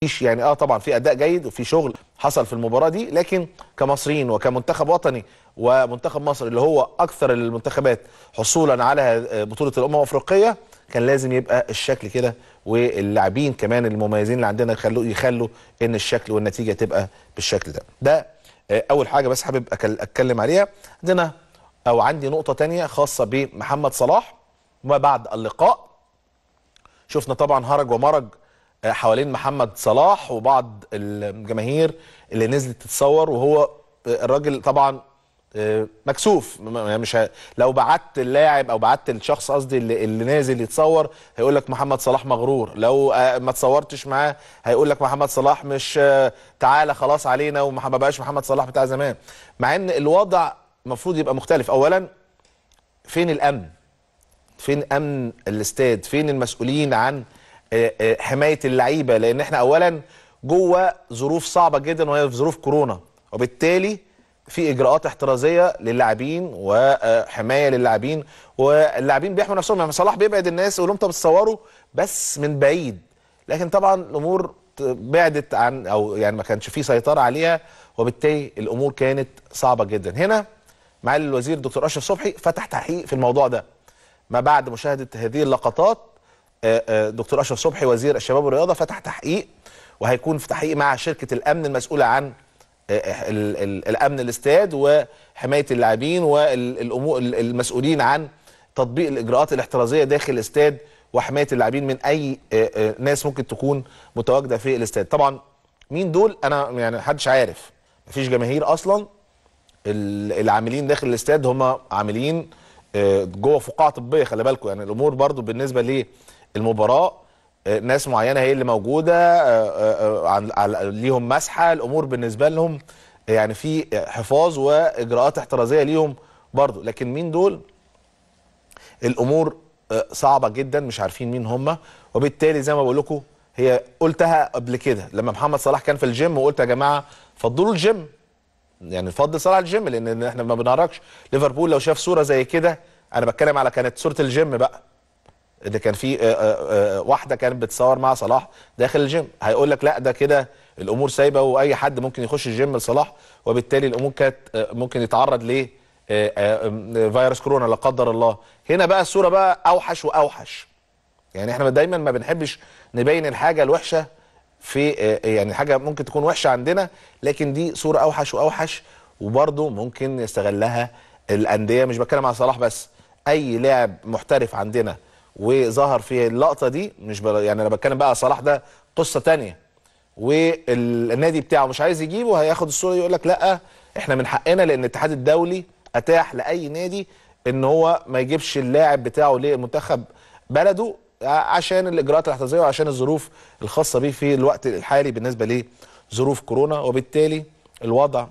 فيش يعني آه طبعا في أداء جيد وفي شغل حصل في المباراة دي لكن كمصريين وكمنتخب وطني ومنتخب مصر اللي هو أكثر المنتخبات حصولا على بطولة الأمم الأفريقية كان لازم يبقى الشكل كده واللاعبين كمان المميزين اللي عندنا يخلوا يخلوا إن الشكل والنتيجة تبقى بالشكل ده. ده آه، أول حاجة بس حابب أتكلم عليها. عندنا أو عندي نقطة تانية خاصة بمحمد صلاح. وما بعد اللقاء شفنا طبعا هرج ومرج حوالين محمد صلاح وبعض الجماهير اللي نزلت تتصور وهو الراجل طبعا آه، مكسوف. م- مش ه... لو بعت اللاعب أو بعت الشخص قصدي اللي, اللي نازل يتصور هيقول لك محمد صلاح مغرور. لو آه، ما تصورتش معاه هيقول لك محمد صلاح مش آه، تعالى خلاص علينا وما بقاش محمد صلاح بتاع زمان. مع إن الوضع المفروض يبقى مختلف. اولا فين الأمن؟ فين أمن الاستاد؟ فين المسؤولين عن حماية اللعيبة لأن إحنا اولا جوه ظروف صعبة جدا وهي في ظروف كورونا. وبالتالي في إجراءات احترازية للاعبين وحمايه للاعبين. واللاعبين بيحموا نفسهم. يعني صلاح بيبعد الناس يقول لهم طب تصوروا بس من بعيد. لكن طبعا الأمور بعدت عن أو يعني ما كانش في سيطرة عليها. وبالتالي الأمور كانت صعبة جدا. هنا معالي الوزير دكتور أشرف صبحي فتح تحقيق في الموضوع ده. ما بعد مشاهدة هذه اللقطات آه، آه، دكتور أشرف صبحي وزير الشباب والرياضة فتح تحقيق وهيكون في تحقيق مع شركة الأمن المسؤولة عن آه، ال- ال- الأمن الاستاد وحماية اللاعبين والامور المسؤولين عن تطبيق الإجراءات الاحترازية داخل الاستاد وحماية اللاعبين من أي آه، آه، ناس ممكن تكون متواجدة في الاستاد. طبعا مين دول؟ أنا يعني محدش عارف. مفيش جماهير أصلا. ال- العاملين داخل الاستاد هم عاملين آه، جوه فقاعة طبية خلي بالكم يعني الأمور برضو بالنسبة للمباراه آه، ناس معينة هي اللي موجودة آه، آه، ليهم مسحة الأمور بالنسبة لهم يعني في حفاظ وإجراءات احترازية ليهم برضو. لكن مين دول؟ الأمور صعبة جدا مش عارفين مين هم. وبالتالي زي ما بقول لكم هي قلتها قبل كده. لما محمد صلاح كان في الجيم وقلت يا جماعة فضلوا الجيم. يعني نفضل صلاح الجيم لأن إحنا ما بنهرجش. ليفربول لو شاف صورة زي كده أنا بتكلم على كانت صورة الجيم بقى. اللي كان في آه، آه، آه، واحدة كانت بتصور مع صلاح داخل الجيم. هيقول لك لا ده كده الأمور سايبة وأي حد ممكن يخش الجيم لصلاح وبالتالي الأمور كانت ممكن يتعرض ل فيروس كورونا لا قدر الله. هنا بقى الصورة بقى أوحش وأوحش. يعني إحنا دايما ما بنحبش نبين الحاجة الوحشة في يعني حاجة ممكن تكون وحشة عندنا لكن دي صورة أوحش وأوحش وبرضه ممكن يستغلها الأندية. مش بتكلم على صلاح بس أي لاعب محترف عندنا وظهر في اللقطة دي مش بل... يعني أنا بتكلم بقى صلاح ده قصة تانية. والنادي بتاعه مش عايز يجيبه هياخد الصورة يقول لك لأ إحنا من حقنا لأن الاتحاد الدولي أتاح لأي نادي إن هو ما يجيبش اللاعب بتاعه لمنتخب بلده عشان الإجراءات الاحترازية وعشان الظروف الخاصة بيه في الوقت الحالي بالنسبة لظروف كورونا. وبالتالي الوضع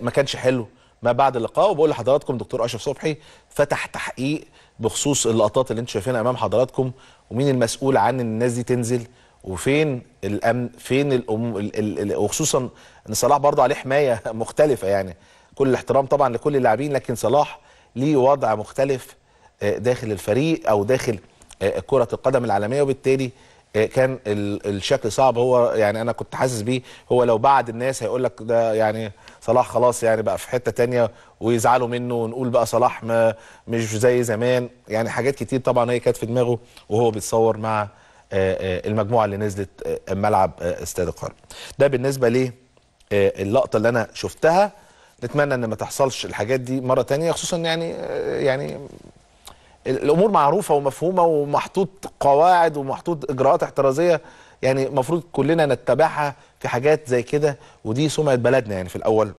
ما كانش حلو ما بعد اللقاء. وبقول لحضراتكم دكتور أشرف صبحي فتح تحقيق بخصوص اللقطات اللي أنتم شايفينها امام حضراتكم ومين المسؤول عن الناس دي تنزل وفين الأمن فين الأم... ال... ال... وخصوصا إن صلاح برضه عليه حماية مختلفة يعني. كل الاحترام طبعا لكل اللاعبين لكن صلاح ليه وضع مختلف آه، داخل الفريق أو داخل آه، كرة القدم العالمية وبالتالي كان ال- الشكل صعب. هو يعني أنا كنت حاسس بيه. هو لو بعد الناس هيقول لك ده يعني صلاح خلاص يعني بقى في حتة تانية ويزعلوا منه ونقول بقى صلاح ما مش زي زمان. يعني حاجات كتير طبعا هي كانت في دماغه وهو بيتصور مع آه، آه، المجموعة اللي نزلت آه، ملعب استاد القاهرة. ده بالنسبة لي آه، اللقطة اللي أنا شفتها. نتمنى إن ما تحصلش الحاجات دي مرة تانية خصوصا يعني يعني الأمور معروفة ومفهومة ومحطوط قواعد ومحطوط إجراءات احترازية يعني المفروض كلنا نتبعها في حاجات زي كده ودي سمعة بلدنا يعني في الأول.